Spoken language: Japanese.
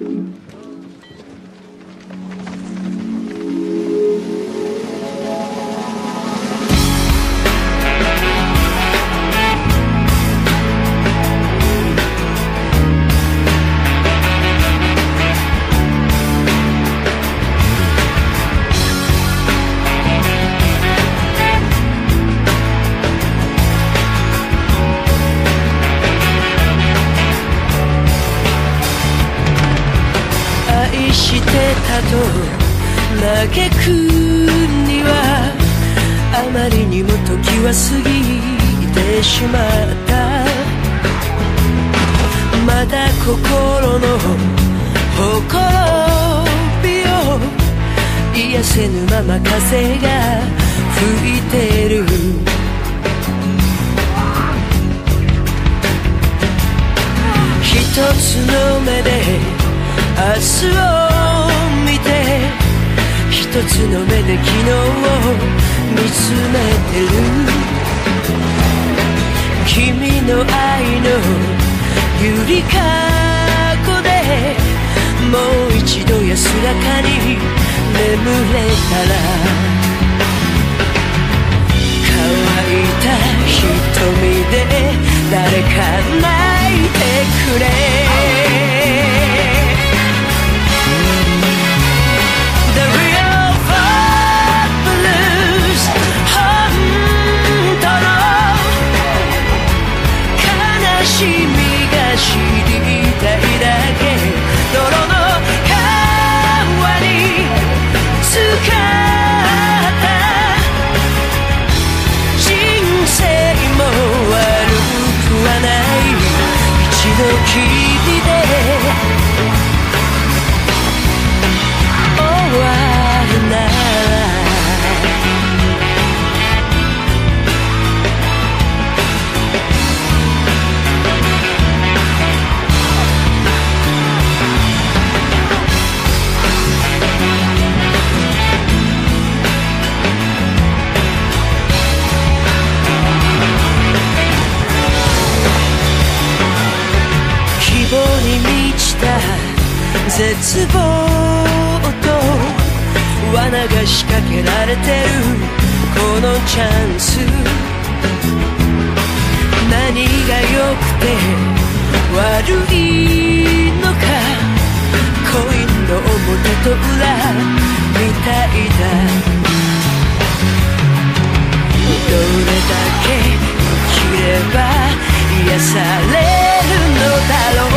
愛と嘆くにはあまりにも時は過ぎてしまった。まだ心のほこびを癒せぬまま風が吹いてる。一つの目で明日を一つの目で昨日を見つめてる君の愛のゆりかごでもう一度安らかに眠れたらない一度きりで絶望と罠が仕掛けられてるこのチャンス何が良くて悪いのかコインの表と裏みたいだどれだけ生きれば癒されるのだろう